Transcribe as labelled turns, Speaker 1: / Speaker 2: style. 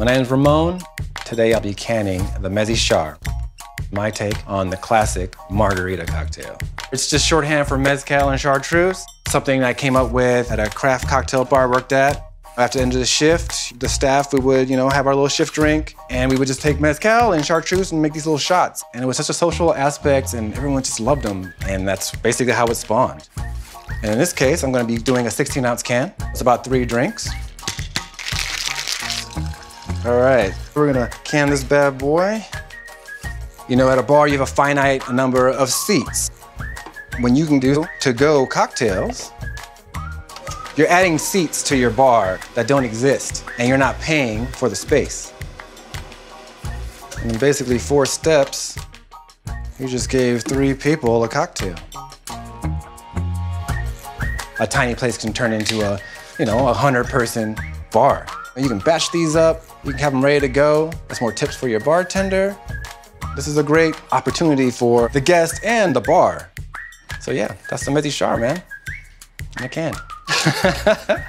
Speaker 1: My name is Ramon. Today I'll be canning the Mezzy Char, my take on the classic margarita cocktail. It's just shorthand for mezcal and chartreuse, something I came up with at a craft cocktail bar I worked at. After the end of the shift, the staff, we would, you know, have our little shift drink and we would just take mezcal and chartreuse and make these little shots. And it was such a social aspect and everyone just loved them. And that's basically how it spawned. And in this case, I'm gonna be doing a 16 ounce can. It's about three drinks. All right, we're gonna can this bad boy. You know, at a bar, you have a finite number of seats. When you can do to-go cocktails, you're adding seats to your bar that don't exist, and you're not paying for the space. And in basically four steps, you just gave three people a cocktail. A tiny place can turn into a, you know, a hundred person You can batch these up, you can have them ready to go. That's more tips for your bartender. This is a great opportunity for the guest and the bar. So yeah, that's the Mezzy Char, man. In a can.